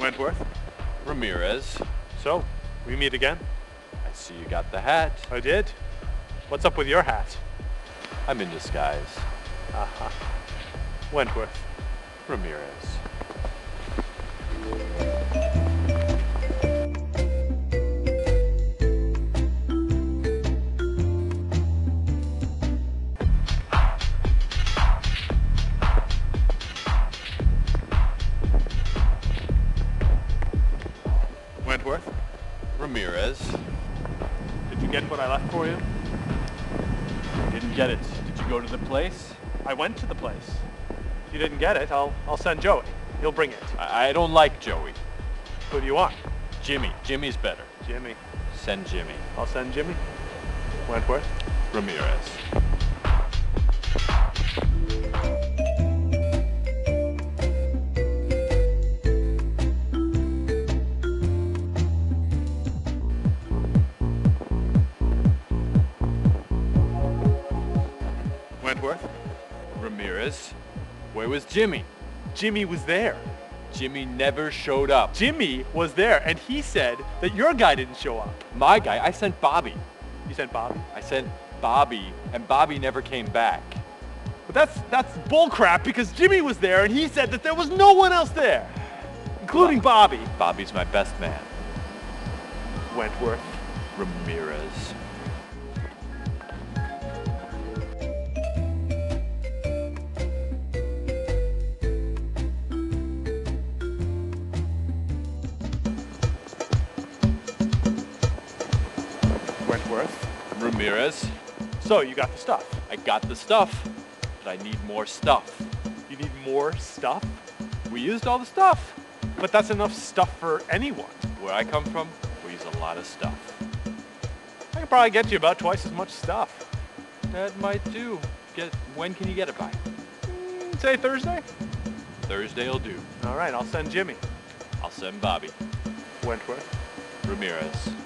Wentworth. Ramirez. So, we meet again? I see you got the hat. I did. What's up with your hat? I'm in disguise. Uh-huh. Wentworth. Ramirez. Ramirez. Did you get what I left for you? Didn't get it. Did you go to the place? I went to the place. If you didn't get it, I'll, I'll send Joey. He'll bring it. I, I don't like Joey. Who do you want? Jimmy. Jimmy's better. Jimmy. Send Jimmy. I'll send Jimmy. Wentworth. Ramirez. Wentworth. Ramirez. Where was Jimmy? Jimmy was there. Jimmy never showed up. Jimmy was there, and he said that your guy didn't show up. My guy, I sent Bobby. You sent Bobby. I sent Bobby, and Bobby never came back. But that's that's bullcrap because Jimmy was there, and he said that there was no one else there, including Bobby. Bobby's my best man. Wentworth. Ramirez. Wentworth. Ramirez. So you got the stuff. I got the stuff, but I need more stuff. You need more stuff, We used all the stuff. but that's enough stuff for anyone. Where I come from, we use a lot of stuff. I can probably get you about twice as much stuff. That might do. Get when can you get it by? Mm, Say Thursday. Thursday'll do. All right, I'll send Jimmy. I'll send Bobby. Wentworth. Ramirez. Ramirez.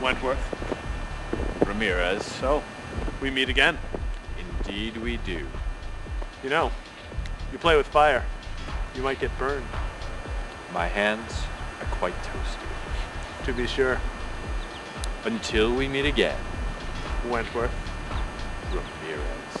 Wentworth. Ramirez. So, we meet again. Indeed we do. You know, you play with fire, you might get burned. My hands are quite toasty. To be sure. Until we meet again, Wentworth. Ramirez.